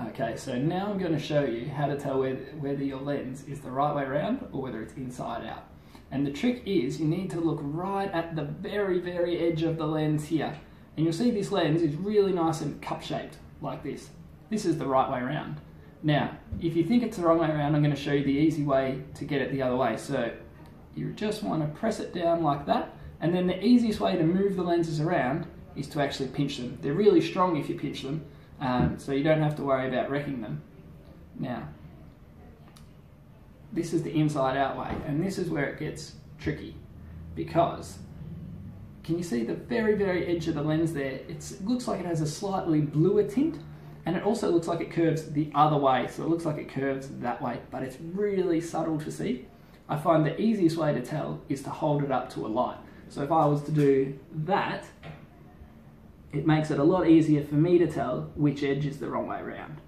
Okay, so now I'm going to show you how to tell whether, your lens is the right way around or whether it's inside out. And the trick is you need to look right at the very, very edge of the lens here. And you'll see this lens is really nice and cup shaped like this. This is the right way around. Now, if you think it's the wrong way around, I'm going to show you the easy way to get it the other way. So you just want to press it down like that. And then the easiest way to move the lenses around is to actually pinch them. They're really strong if you pinch them, um, so you don't have to worry about wrecking them. Now, this is the inside out way, and this is where it gets tricky because can you see the very, very edge of the lens there? It's, it looks like it has a slightly bluer tint, and it also looks like it curves the other way, so it looks like it curves that way, but it's really subtle to see. I find the easiest way to tell is to hold it up to a light. So if I was to do that, it makes it a lot easier for me to tell which edge is the wrong way around.